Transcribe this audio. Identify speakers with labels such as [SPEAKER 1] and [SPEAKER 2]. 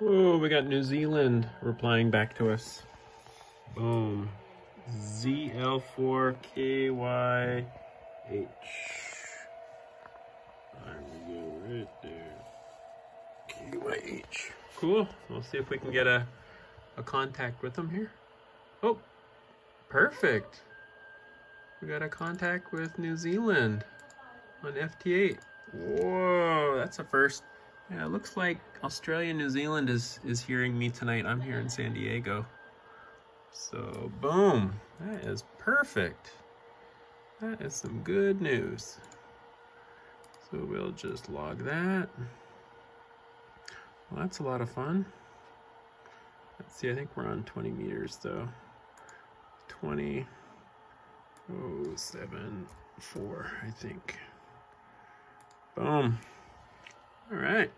[SPEAKER 1] Oh, we got New Zealand replying back to us. Boom. ZL4KYH. There we go, right there. KYH. Cool. We'll see if we can get a, a contact with them here. Oh, perfect. We got a contact with New Zealand on FT8. Whoa, that's a first. Yeah, it looks like Australia, New Zealand is, is hearing me tonight. I'm here in San Diego. So, boom. That is perfect. That is some good news. So we'll just log that. Well, that's a lot of fun. Let's see, I think we're on 20 meters though. 20, oh, seven, four, I think. Boom. All right.